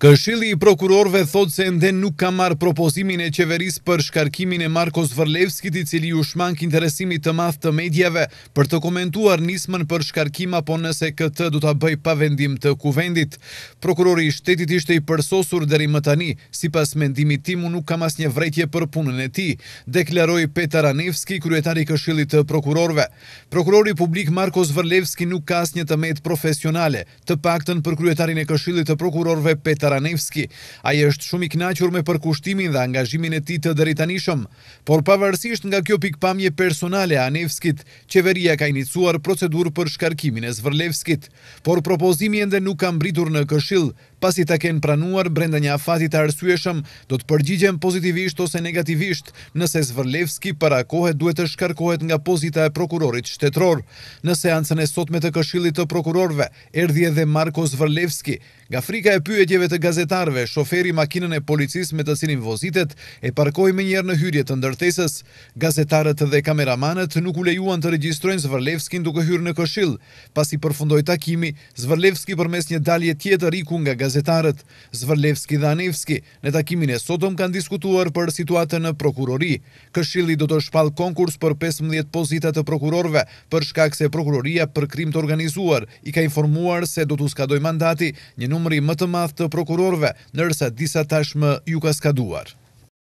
Këshilli i Prokurorëve thotë se ende nuk ka marrë propozimin e qeverisë për shkarkimin e Marko Zvërlevskit i cili iu shmang interesimit të madh të mediave për të komentuar nismën për shkarkim apo nëse këtë do ta bëjë pa vendim të Kuvendit. Prokurori i Shtetit ishte i përsosur deri më tani, sipas mendimit tim unë nuk kam asnjë vërejtje për punën e tij, deklaroi Petar Anevski, kryetar i Këshillit të Prokurorëve. Prokurori publik Marko Zvërlevski nuk ka asnjë të metë profesionale, Të paktën për kryetarin e Këshillit të Prokurorëve Petar Anevski, ai është shumë i kënaqur me përkushtimin dhe angazhimin e tij të deritanishëm. Por pavarësisht nga kjo pikëpamje personale e Anevskit, qeveria ka iniciuar procedurë për shkarkimin e Zvërlevskit. Por propozimi ende nuk ka mbërritur në Këshill, pasi ta kenë pranuar brenda një afati të arsyeshëm Do të përgjigjen pozitivisht ose negativisht, nëse Zvërlevski para kohe duhet të shkarkohet nga pozita e prokurorit shtetëror. Në seancën e sotme të Këshillit të Prokurorëve erdhi edhe Marko Zvërlevski. Nga frika e pyetjeve të gazetarëve, shoferi makinën e policisë me të cilin vozitet e parkoi menjëherë në hyrje të ndërtesës. Gazetarët dhe kameramanët nuk u lejuan të regjistrojnë Zvërlevskin duke hyrë në Këshill. Pasi përfundoi takimi, Zvërlevski përmes një dalje tjetër iku nga gazetarët. Zvërlevski dhe Anevski në takimin e sotëm kanë diskutuar për situatën në Prokurori. Këshilli do të shpallë konkurs për pesëmbëdhjetë pozita të prokurorëve për shkak se Prokuroria për Krim të Organizuar i ka informuar se do t'u skadojë mandati një numri më të madh të prokurorëve, ndërsa disa tashmë u ka skaduar.